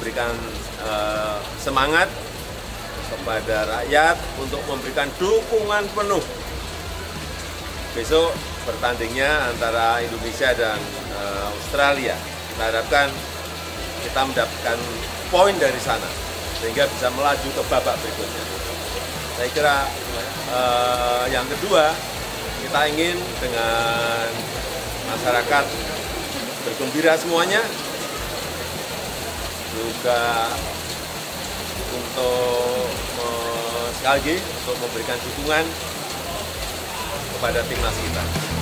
memberikan eh, semangat kepada rakyat untuk memberikan dukungan penuh besok bertandingnya antara Indonesia dan eh, Australia. Kita harapkan kita mendapatkan poin dari sana sehingga bisa melaju ke babak berikutnya. Saya kira eh, yang kedua kita ingin dengan masyarakat bergembira semuanya juga untuk sekali lagi untuk memberikan dukungan kepada timnas kita.